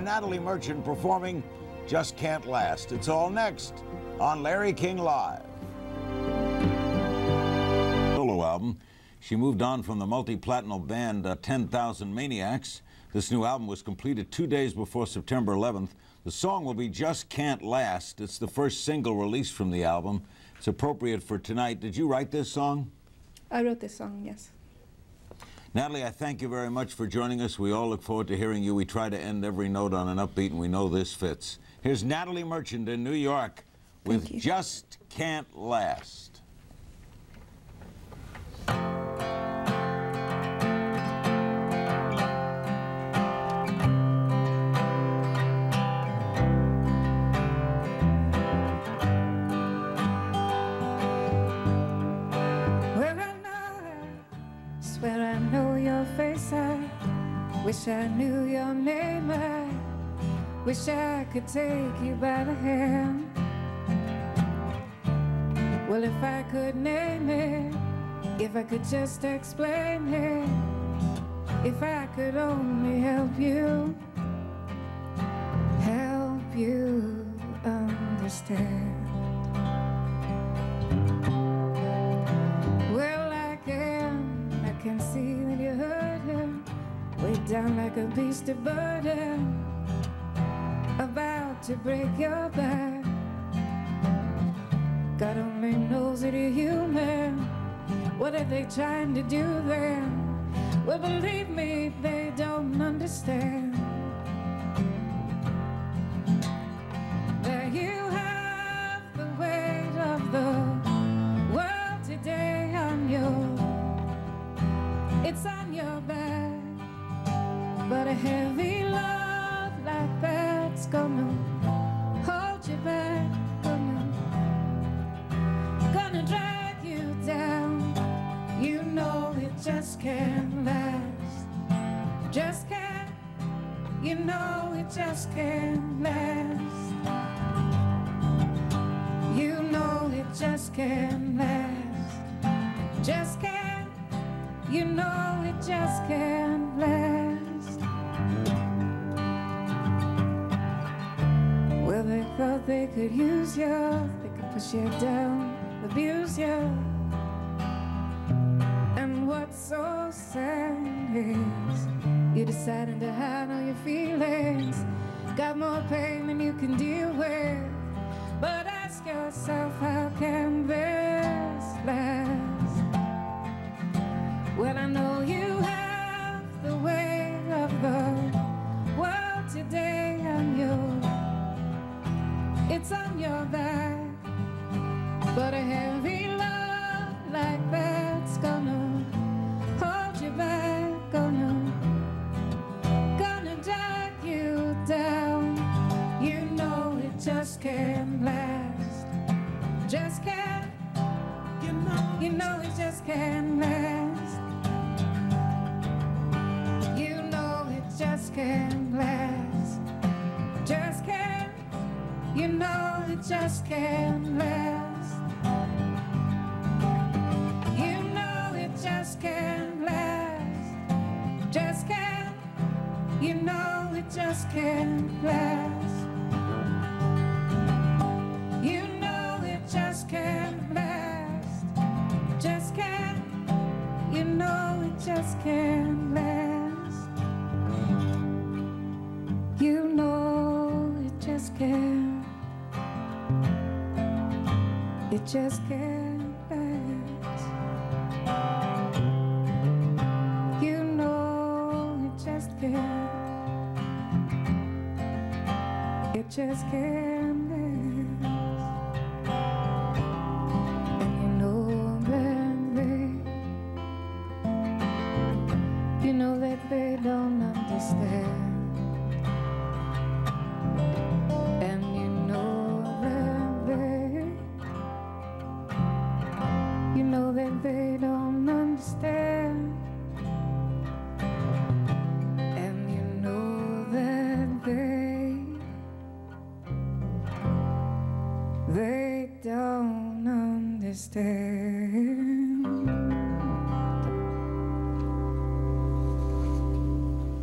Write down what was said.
Natalie Merchant performing Just Can't Last. It's all next on Larry King Live. Solo album. She moved on from the multi-platinum band uh, 10,000 Maniacs. This new album was completed two days before September 11th. The song will be Just Can't Last. It's the first single released from the album. It's appropriate for tonight. Did you write this song? I wrote this song, yes. Natalie, I thank you very much for joining us. We all look forward to hearing you. We try to end every note on an upbeat, and we know this fits. Here's Natalie Merchant in New York with Just Can't Last. Wish I knew your name. I wish I could take you by the hand. Well, if I could name it, if I could just explain it, if I could only help you, help you understand. Down like a beast of burden, about to break your back. God only knows that you're human. What are they trying to do then? Well, believe me, they don't understand. Gonna hold you back, gonna gonna drag you down. You know it just can't last. Just can't. You know it just can't last. You know it just can't last. Just can't. You know it just can't could use you, they could push you down, abuse you. And what's so sad is you decided to hide all your feelings. Got more pain than you can deal just can't. You know, you know it just can't last. You know it just can't last, just can't. You know it just can't last. You know it just can't last. Just can't. You know it just can't last. Just can't last. You know it just can't. It just can't they don't understand.